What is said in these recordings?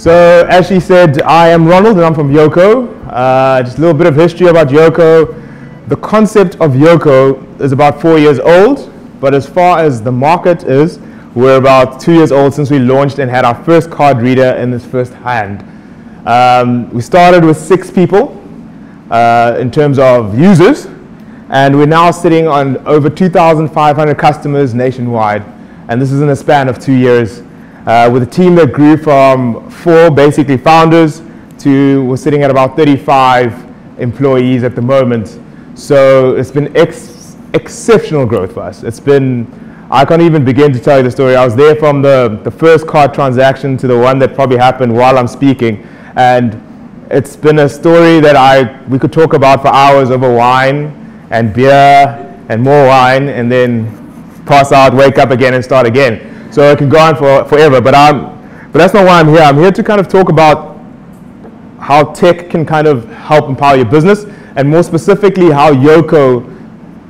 So, as she said, I am Ronald and I'm from Yoco. Uh, just a little bit of history about Yoco. The concept of Yoco is about four years old, but as far as the market is, we're about two years old since we launched and had our first card reader in this first hand. Um, we started with six people uh, in terms of users, and we're now sitting on over 2,500 customers nationwide. And this is in a span of two years uh, with a team that grew from four basically founders to we're sitting at about 35 employees at the moment. So it's been ex- exceptional growth for us. It's been, I can't even begin to tell you the story. I was there from the, the first card transaction to the one that probably happened while I'm speaking. And it's been a story that I, we could talk about for hours over wine and beer and more wine and then pass out, wake up again and start again. So it can go on for forever. But, I'm, but that's not why I'm here. I'm here to kind of talk about how tech can kind of help empower your business and more specifically how Yoco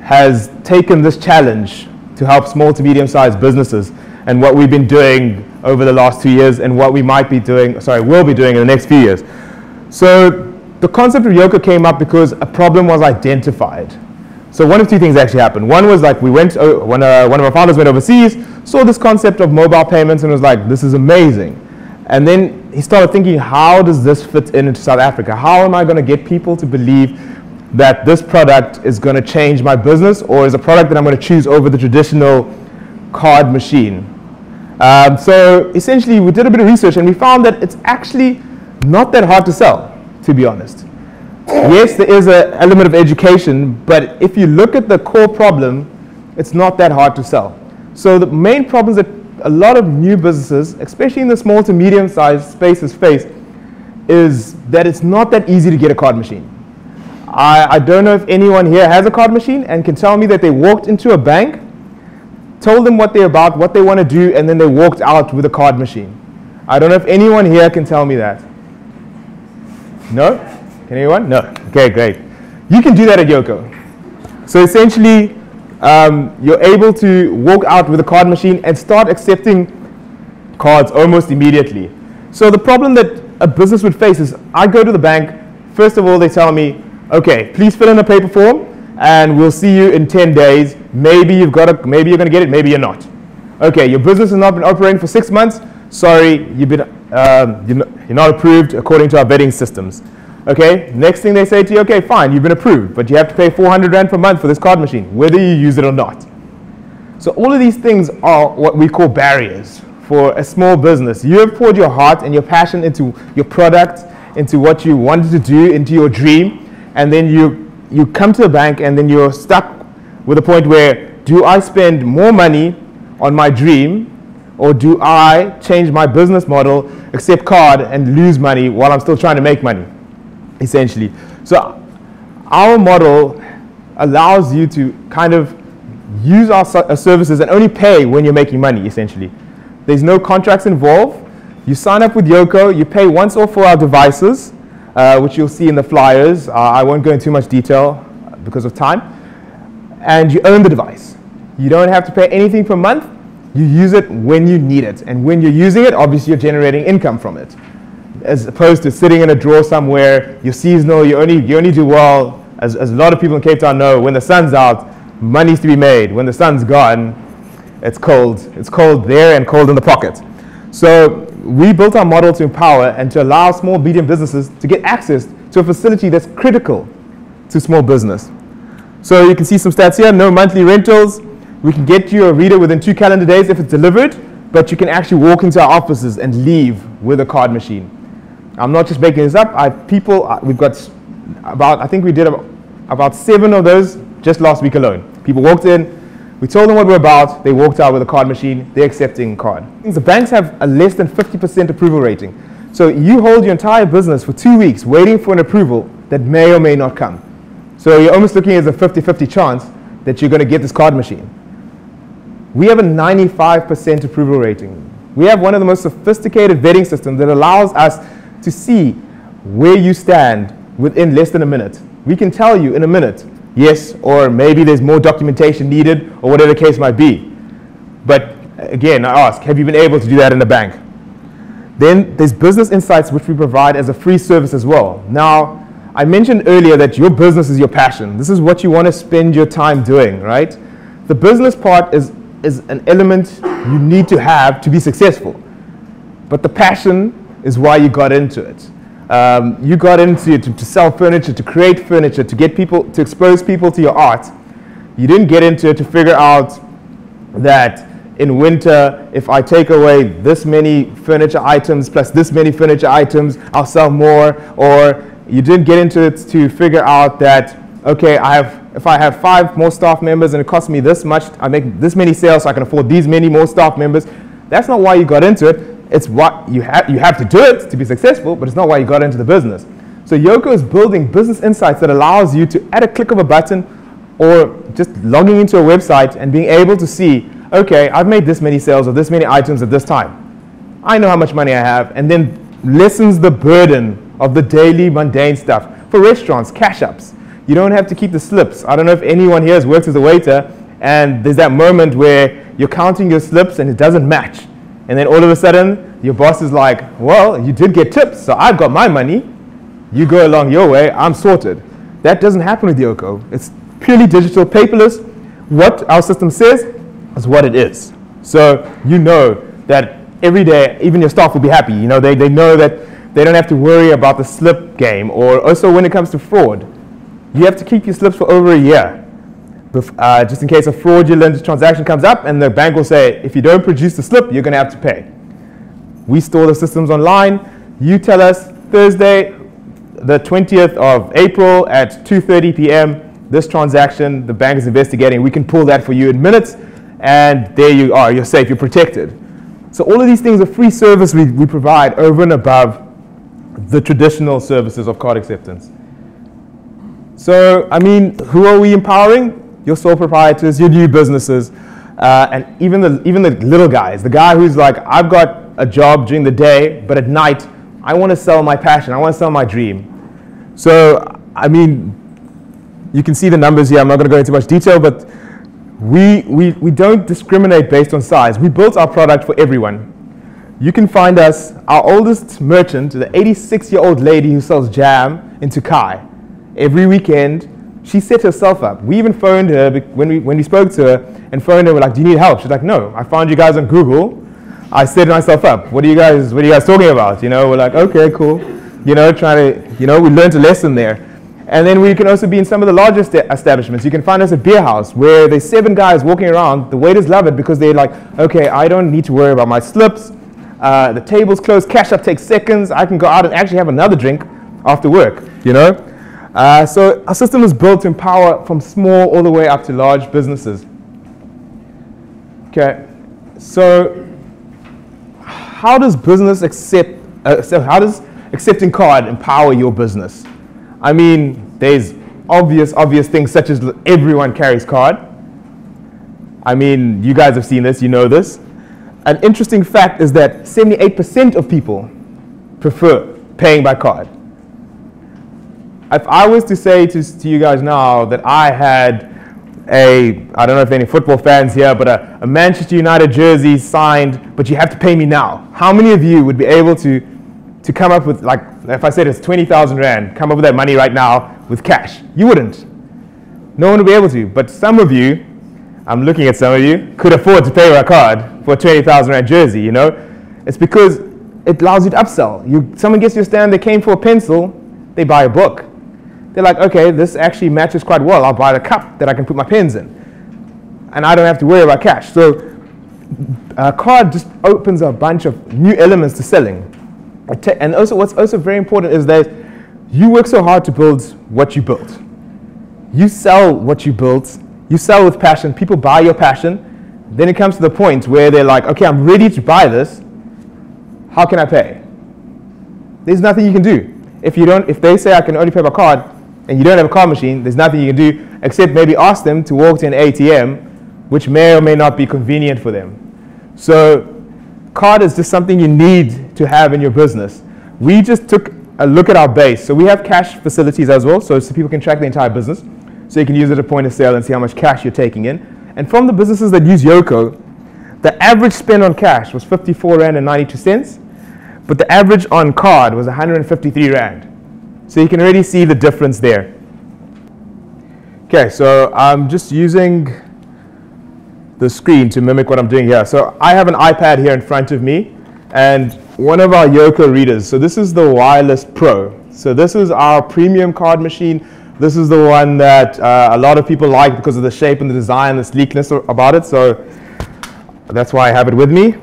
has taken this challenge to help small to medium sized businesses and what we've been doing over the last two years and what we might be doing, sorry, will be doing in the next few years. So the concept of Yoco came up because a problem was identified. So one of two things actually happened. One was like we went, uh, when uh, one of our founders went overseas, saw this concept of mobile payments and was like, this is amazing. And then he started thinking, how does this fit into South Africa? How am I going to get people to believe that this product is going to change my business or is a product that I'm going to choose over the traditional card machine? Um, so essentially, we did a bit of research and we found that it's actually not that hard to sell, to be honest yes, there is an element of education, but if you look at the core problem, it's not that hard to sell. So the main problems that a lot of new businesses, especially in the small to medium sized spaces, face is that it's not that easy to get a card machine. I, I don't know if anyone here has a card machine and can tell me that they walked into a bank, told them what they're about, what they want to do, and then they walked out with a card machine. I don't know if anyone here can tell me that. No? Can anyone? No. Okay, great. You can do that at Yoco. So essentially, um, you're able to walk out with a card machine and start accepting cards almost immediately. So the problem that a business would face is I go to the bank, first of all, they tell me, okay, please fill in a paper form and we'll see you in 10 days. Maybe you've got a, maybe you're going to get it, maybe you're not. Okay, your business has not been operating for six months. Sorry, you've been, um, you're not approved according to our vetting systems. Okay, next thing they say to you, okay, fine, you've been approved, but you have to pay 400 Rand per month for this card machine, whether you use it or not. So all of these things are what we call barriers for a small business. You have poured your heart and your passion into your product, into what you wanted to do, into your dream, and then you, you come to the bank and then you're stuck with a point where do I spend more money on my dream or do I change my business model, accept card, and lose money while I'm still trying to make money? Essentially. So our model allows you to kind of use our, our services and only pay when you're making money, essentially. There's no contracts involved. You sign up with Yoco, you pay once off for our devices, uh, which you'll see in the flyers. Uh, I won't go into too much detail because of time. And you own the device. You don't have to pay anything per month. You use it when you need it. And when you're using it, obviously you're generating income from it as opposed to sitting in a drawer somewhere. You're seasonal. You only you only do well, as, as a lot of people in Cape Town know. When the sun's out, money's to be made. When the sun's gone, it's cold. It's cold there and cold in the pocket. So we built our model to empower and to allow small medium businesses to get access to a facility that's critical to small business. So you can see some stats here. No monthly rentals. We can get you a reader within two calendar days if it's delivered, but you can actually walk into our offices and leave with a card machine. I'm not just making this up. I people uh, we've got about I think we did about, about seven of those just last week alone. People walked in, we told them what we're about. They walked out with a card machine. They're accepting card. The banks have a less than 50% approval rating. So you hold your entire business for two weeks waiting for an approval that may or may not come. So you're almost looking at a 50-50 chance that you're going to get this card machine. We have a 95% approval rating. We have one of the most sophisticated vetting systems that allows us to see where you stand within less than a minute. We can tell you in a minute, yes, or maybe there's more documentation needed, or whatever the case might be. But again, I ask, have you been able to do that in the bank? Then there's business insights, which we provide as a free service as well. Now, I mentioned earlier that your business is your passion. This is what you want to spend your time doing, right? The business part is, is an element you need to have to be successful. But the passion is why you got into it. Um, you got into it to, to sell furniture, to create furniture, to get people, to expose people to your art. You didn't get into it to figure out that in winter, if I take away this many furniture items plus this many furniture items, I'll sell more. Or you didn't get into it to figure out that, okay, I have, if I have five more staff members and it costs me this much, I make this many sales so I can afford these many more staff members. That's not why you got into it. It's what you have, you have to do it to be successful, but it's not why you got into the business. So Yoco is building business insights that allows you to, at a click of a button, or just logging into a website and being able to see, okay, I've made this many sales of this many items at this time. I know how much money I have, and then lessens the burden of the daily mundane stuff. For restaurants, cash ups. You don't have to keep the slips. I don't know if anyone here has worked as a waiter, and there's that moment where you're counting your slips and it doesn't match. And then all of a sudden, your boss is like, well, you did get tips, so I've got my money. You go along your way, I'm sorted. That doesn't happen with Yoco. It's purely digital, paperless. What our system says is what it is. So you know that every day, even your staff will be happy. You know, they, they know that they don't have to worry about the slip game. Or also when it comes to fraud, you have to keep your slips for over a year. Uh, just in case a fraudulent transaction comes up and the bank will say, if you don't produce the slip, you're going to have to pay. We store the systems online. You tell us Thursday, the 20th of April at 2.30 p.m., this transaction, the bank is investigating. We can pull that for you in minutes, and there you are. You're safe. You're protected. So all of these things are free service we, we provide over and above the traditional services of card acceptance. So, I mean, who are we empowering? Your sole proprietors, your new businesses, uh, and even the, even the little guys. The guy who's like, I've got a job during the day, but at night, I want to sell my passion. I want to sell my dream. So, I mean, you can see the numbers here. I'm not going to go into much detail, but we, we, we don't discriminate based on size. We built our product for everyone. You can find us, our oldest merchant, the 86 year old lady who sells jam in Tokai. Every weekend, she set herself up. We even phoned her when we, when we spoke to her and phoned her. We're like, "Do you need help?" She's like, "No, I found you guys on Google. I set myself up. What are you guys? What are you guys talking about?" You know, we're like, "Okay, cool." You know, trying to, you know, we learned a lesson there. And then we can also be in some of the largest establishments. You can find us at Beer House, where there's seven guys walking around. The waiters love it because they're like, "Okay, I don't need to worry about my slips. Uh, the table's closed. Cash up takes seconds. I can go out and actually have another drink after work." You know. Uh, so our system is built to empower from small all the way up to large businesses. Okay, so how does business accept, uh, so how does accepting card empower your business? I mean, there's obvious, obvious things such as everyone carries card. I mean, you guys have seen this, you know this. An interesting fact is that 78% of people prefer paying by card if I was to say to, to you guys now that I had a, I don't know if any football fans here, but a, a, Manchester United jersey signed, but you have to pay me now. How many of you would be able to, to come up with, like, if I said it's 20,000 Rand, come up with that money right now with cash? You wouldn't. No one would be able to. But some of you, I'm looking at some of you, could afford to pay with a card for a 20,000 Rand jersey, you know? It's because it allows you to upsell. You, someone gets your stand, they came for a pencil, they buy a book they're like, okay, this actually matches quite well. I'll buy the cup that I can put my pens in. And I don't have to worry about cash. So a card just opens a bunch of new elements to selling. And also what's also very important is that you work so hard to build what you built. You sell what you built. You sell with passion. People buy your passion. Then it comes to the point where they're like, okay, I'm ready to buy this. How can I pay? There's nothing you can do. If you don't, if they say I can only pay by card, and you don't have a card machine, there's nothing you can do except maybe ask them to walk to an ATM, which may or may not be convenient for them. So, card is just something you need to have in your business. We just took a look at our base. So, we have cash facilities as well, so, so people can track the entire business. So, you can use it at a point of sale and see how much cash you're taking in. And from the businesses that use Yoco, the average spend on cash was 54 Rand and 92 cents. but the average on card was 153 Rand. So you can already see the difference there. Okay, so I'm just using the screen to mimic what I'm doing here. So I have an iPad here in front of me and one of our Yoco readers. So this is the Wireless Pro. So this is our premium card machine. This is the one that uh, a lot of people like because of the shape and the design, the sleekness about it. So that's why I have it with me.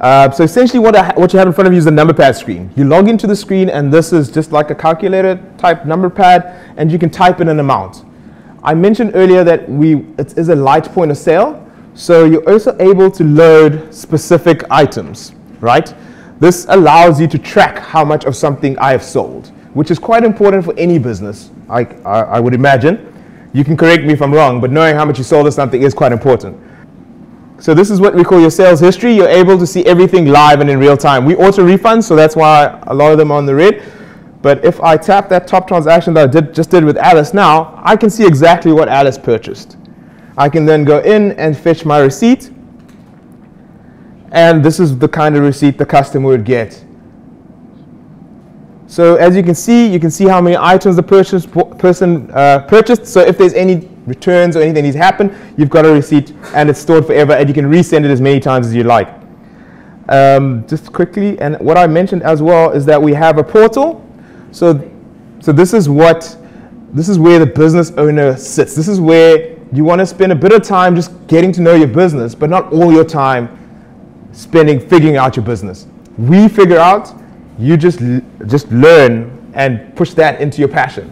Uh, so essentially what, I, what you have in front of you is a number pad screen. You log into the screen and this is just like a calculator type number pad and you can type in an amount. I mentioned earlier that we, it is a light point of sale. So you're also able to load specific items, right? This allows you to track how much of something I have sold, which is quite important for any business, I, I, I would imagine. You can correct me if I'm wrong, but knowing how much you sold of something is quite important. So this is what we call your sales history. You're able to see everything live and in real time. We auto refund, so that's why a lot of them are on the red. But if I tap that top transaction that I did, just did with Alice now, I can see exactly what Alice purchased. I can then go in and fetch my receipt. And this is the kind of receipt the customer would get. So as you can see, you can see how many items the purchase, person uh, purchased. So if there's any returns or anything needs to happen, you've got a receipt and it's stored forever and you can resend it as many times as you like. Um, just quickly, and what I mentioned as well is that we have a portal. So, so this is what, this is where the business owner sits. This is where you want to spend a bit of time just getting to know your business, but not all your time spending figuring out your business. We figure out, you just, just learn and push that into your passion.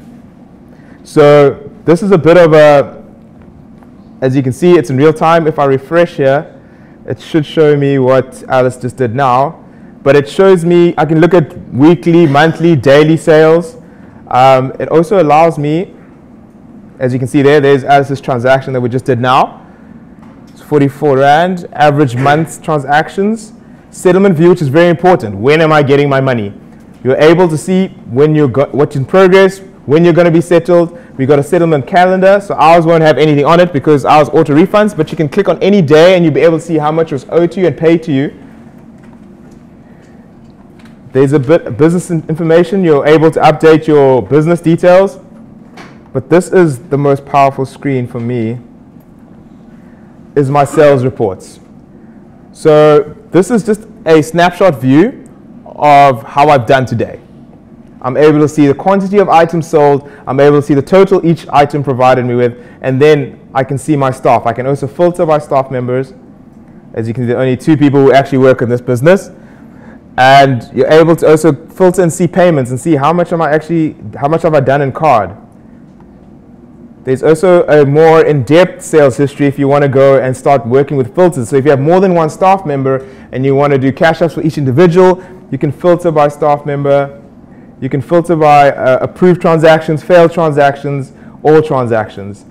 So this is a bit of a, as you can see, it's in real time. If I refresh here, it should show me what Alice just did now. But it shows me, I can look at weekly, monthly, daily sales. Um, it also allows me, as you can see there, there's Alice's transaction that we just did now. It's 44 Rand, average month transactions. Settlement view, which is very important. When am I getting my money? You're able to see when you're what's in progress, when you're going to be settled. We've got a settlement calendar, so ours won't have anything on it because ours auto refunds, but you can click on any day and you'll be able to see how much was owed to you and paid to you. There's a bit business information. You're able to update your business details. But this is the most powerful screen for me is my sales reports. So this is just a snapshot view of how I've done today. I'm able to see the quantity of items sold. I'm able to see the total each item provided me with. And then I can see my staff. I can also filter by staff members. As you can see, there are only two people who actually work in this business. And you're able to also filter and see payments and see how much am I actually, how much have I done in card. There's also a more in-depth sales history if you want to go and start working with filters. So if you have more than one staff member and you want to do cash ups for each individual, you can filter by staff member you can filter by uh, approved transactions, failed transactions, all transactions.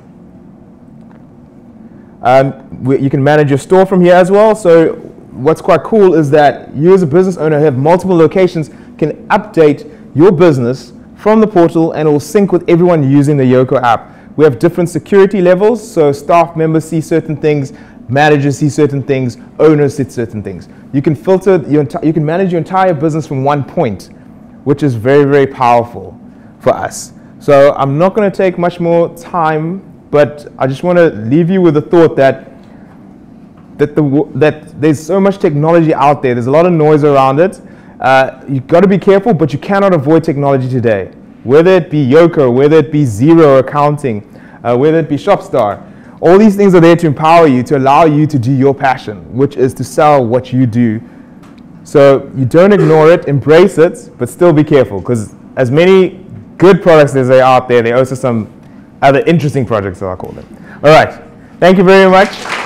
Um, we, you can manage your store from here as well. So what's quite cool is that you as a business owner who have multiple locations can update your business from the portal and it will sync with everyone using the Yoco app. We have different security levels, so staff members see certain things, managers see certain things, owners see certain things. You can filter, your you can manage your entire business from one point which is very, very powerful for us. So I'm not going to take much more time, but I just want to leave you with the thought that that, the, that there's so much technology out there. There's a lot of noise around it. Uh, you've got to be careful, but you cannot avoid technology today. Whether it be Yoco, whether it be Xero accounting, uh, whether it be Shopstar, all these things are there to empower you, to allow you to do your passion, which is to sell what you do so you don't ignore it, embrace it, but still be careful because as many good products as there are out there, there are also some other interesting projects, so I call them. All right. Thank you very much.